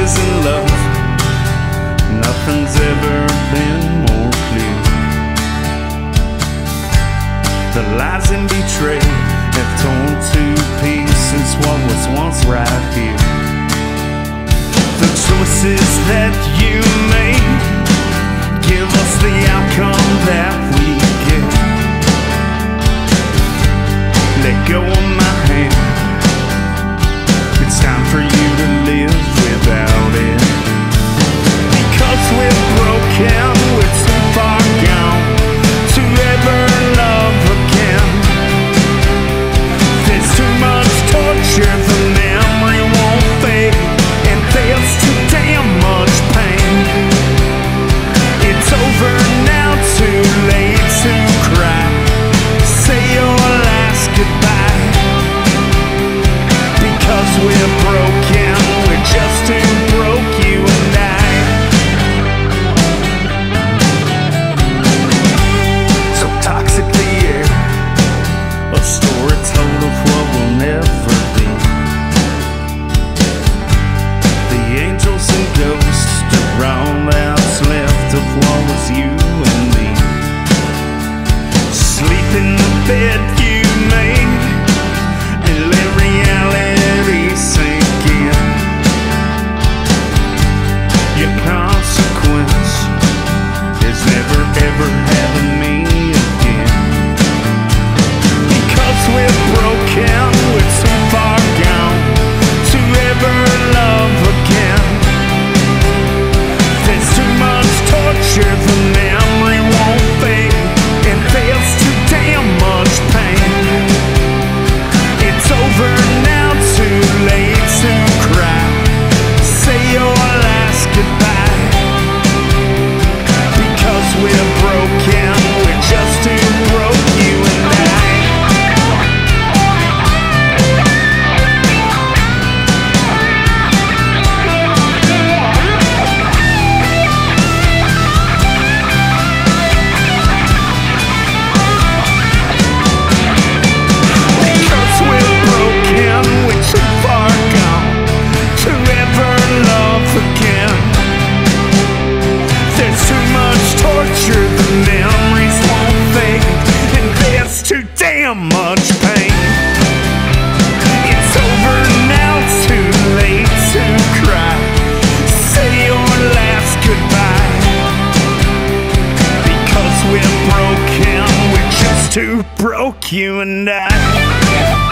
is in love. Nothing's ever been more clear. The lies and betrayal have torn to pieces what was once right here. The choices that you how much pain. It's over now, too late to cry. Say your last goodbye. Because we're broken, we're just too broke, you and I.